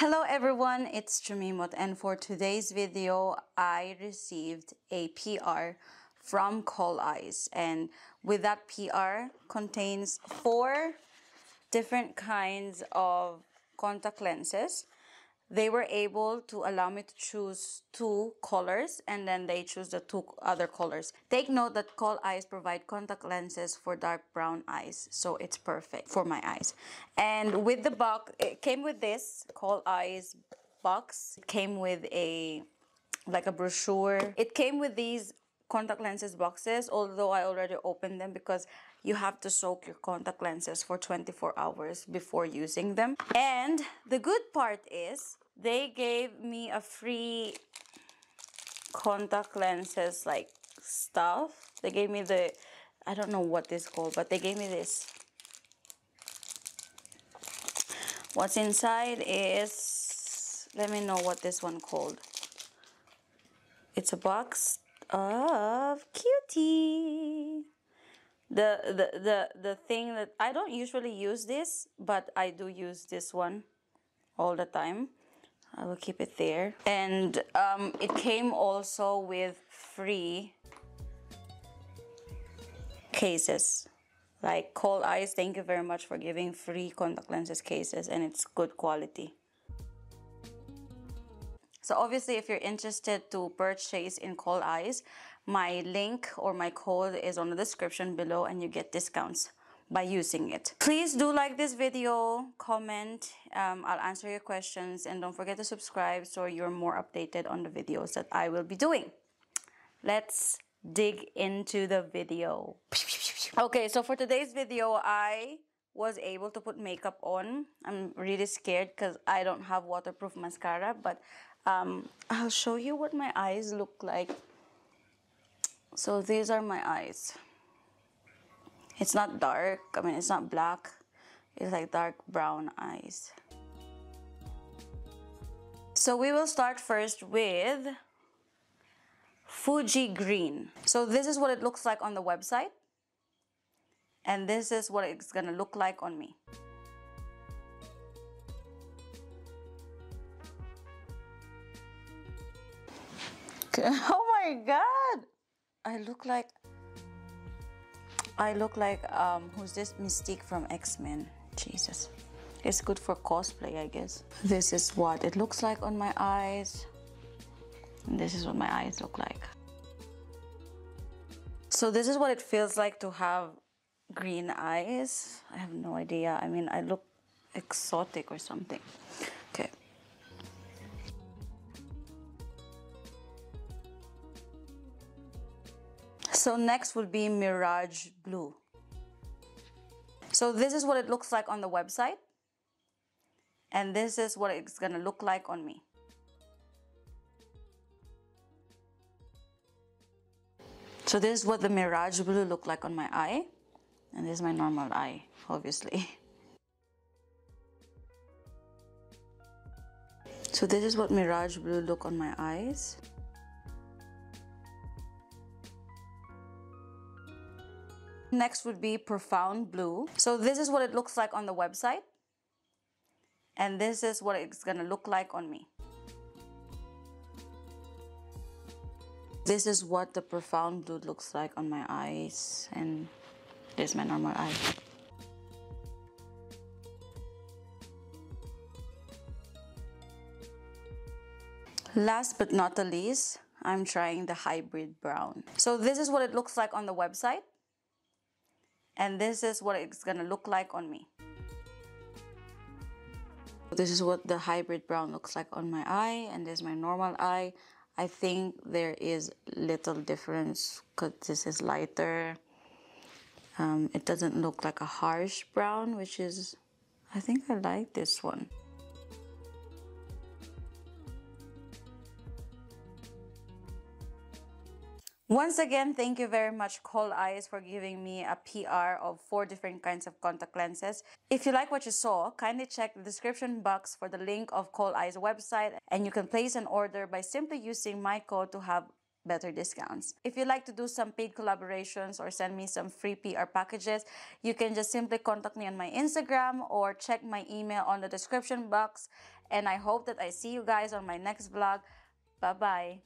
Hello everyone, it's Chumimot and for today's video, I received a PR from Coleyes and with that PR contains four different kinds of contact lenses they were able to allow me to choose two colors and then they choose the two other colors. Take note that Coleyes provide contact lenses for dark brown eyes, so it's perfect for my eyes. And with the box, it came with this Coleyes box. It came with a like a brochure. It came with these contact lenses boxes, although I already opened them because you have to soak your contact lenses for 24 hours before using them. And the good part is they gave me a free contact lenses like stuff. They gave me the, I don't know what this called, but they gave me this. What's inside is, let me know what this one called. It's a box of cutie. The, the, the, the thing that, I don't usually use this, but I do use this one all the time. I will keep it there. And um, it came also with free cases. Like Coleyes, thank you very much for giving free contact lenses cases and it's good quality. So obviously if you're interested to purchase in Coleyes, my link or my code is on the description below and you get discounts by using it. Please do like this video, comment, um, I'll answer your questions and don't forget to subscribe so you're more updated on the videos that I will be doing. Let's dig into the video. Okay, so for today's video, I was able to put makeup on. I'm really scared because I don't have waterproof mascara, but um, I'll show you what my eyes look like. So these are my eyes. It's not dark, I mean it's not black. It's like dark brown eyes. So we will start first with Fuji Green. So this is what it looks like on the website. And this is what it's gonna look like on me. Oh my god! I look like I look like um who's this Mystique from X-Men? Jesus. It's good for cosplay, I guess. This is what it looks like on my eyes. And this is what my eyes look like. So this is what it feels like to have green eyes. I have no idea. I mean, I look exotic or something. So next would be Mirage Blue. So this is what it looks like on the website. And this is what it's gonna look like on me. So this is what the Mirage Blue look like on my eye. And this is my normal eye, obviously. So this is what Mirage Blue look on my eyes. Next would be Profound Blue. So this is what it looks like on the website. And this is what it's gonna look like on me. This is what the Profound Blue looks like on my eyes. And this is my normal eye. Last but not the least, I'm trying the hybrid brown. So this is what it looks like on the website. And this is what it's gonna look like on me. This is what the hybrid brown looks like on my eye and this is my normal eye. I think there is little difference because this is lighter. Um, it doesn't look like a harsh brown, which is, I think I like this one. Once again, thank you very much Coleyes for giving me a PR of four different kinds of contact lenses. If you like what you saw, kindly check the description box for the link of Coleyes website and you can place an order by simply using my code to have better discounts. If you like to do some paid collaborations or send me some free PR packages, you can just simply contact me on my Instagram or check my email on the description box. And I hope that I see you guys on my next vlog. Bye-bye.